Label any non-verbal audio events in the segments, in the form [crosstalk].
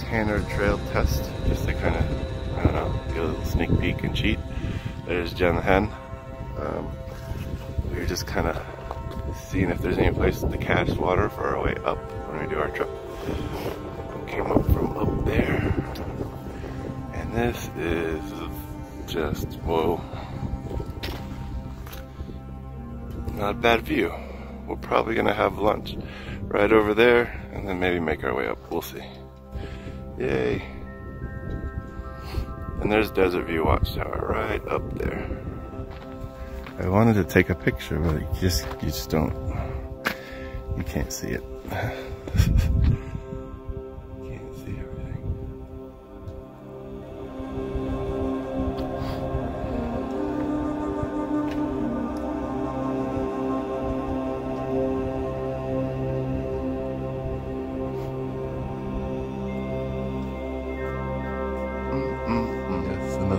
Tanner Trail test, just to kind of, I don't know, get a little sneak peek and cheat. There's Jen the hen. Um, we are just kind of seeing if there's any place to cache water for our way up when we do our trip. Came up from up there. And this is just, whoa. Not a bad view. We're probably gonna have lunch right over there and then maybe make our way up. We'll see. Yay. And there's Desert View Watchtower right up there. I wanted to take a picture, but you just you just don't you can't see it. [laughs]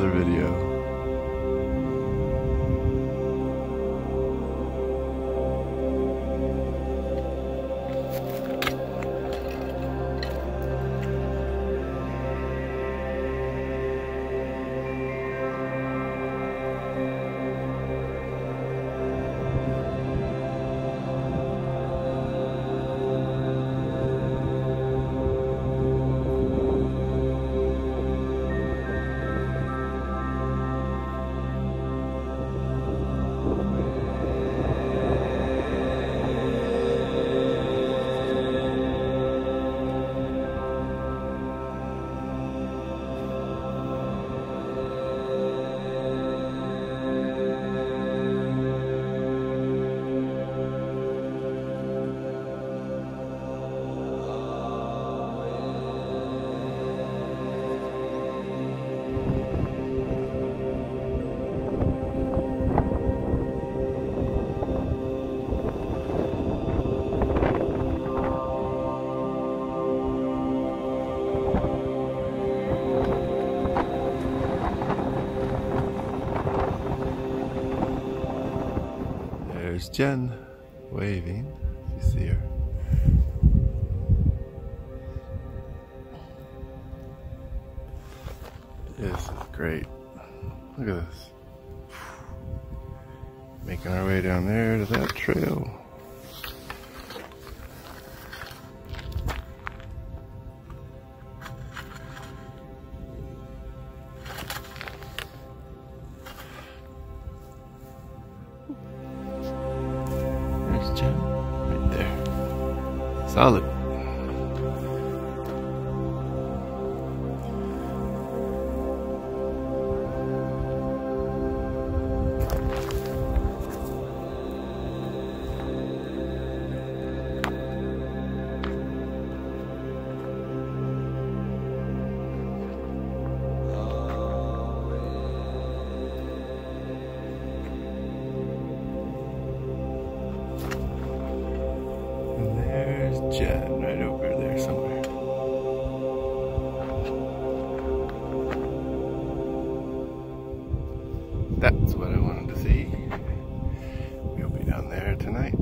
another video. There's Jen waving. You see her. This is great. Look at this. Making our way down there to that trail. Solid. That's what I wanted to see. We'll be down there tonight.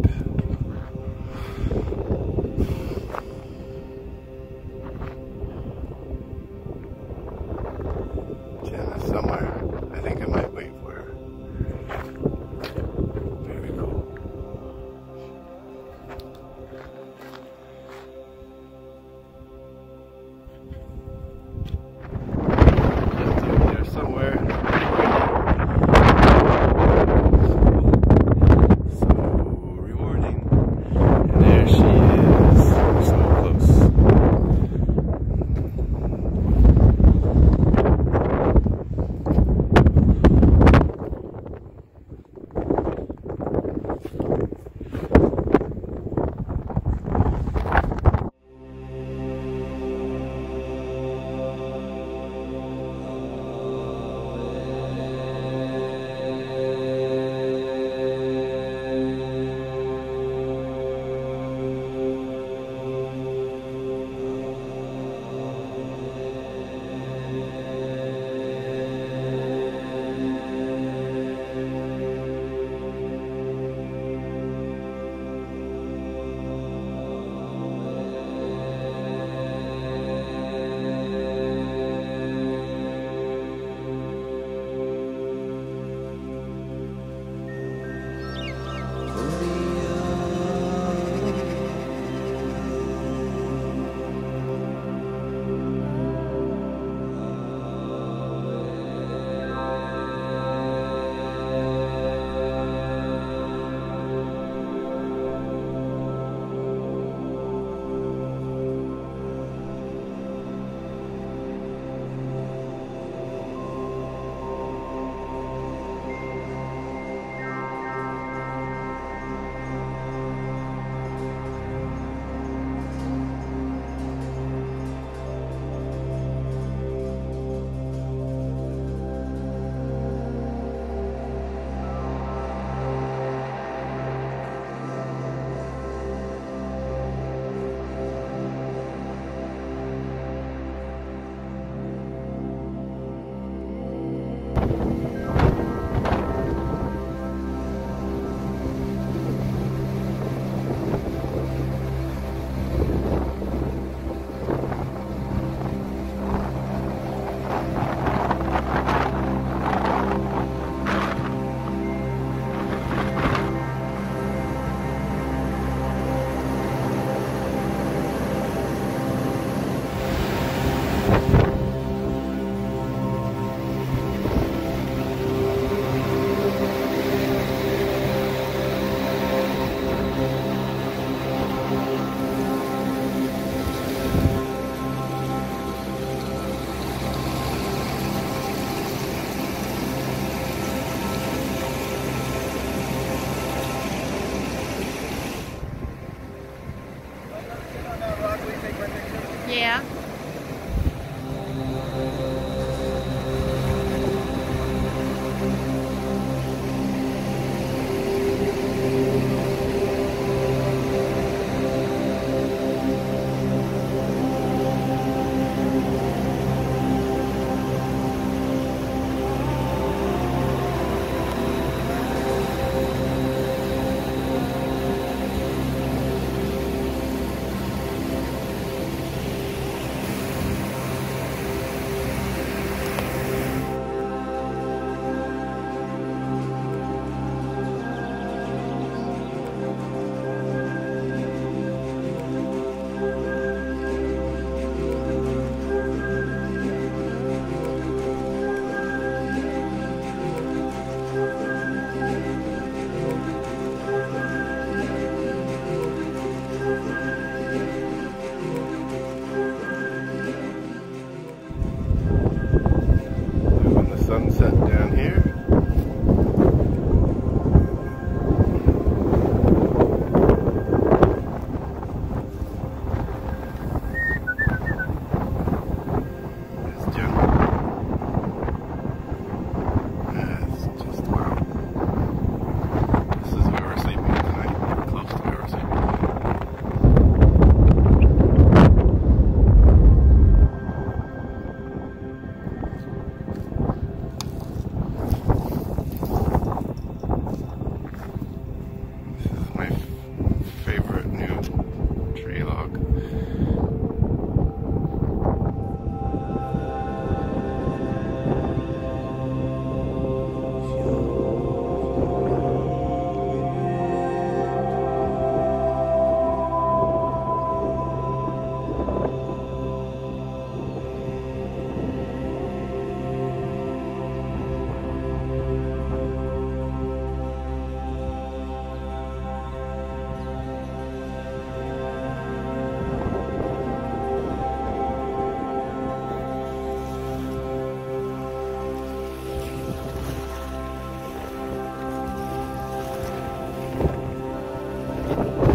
Bye.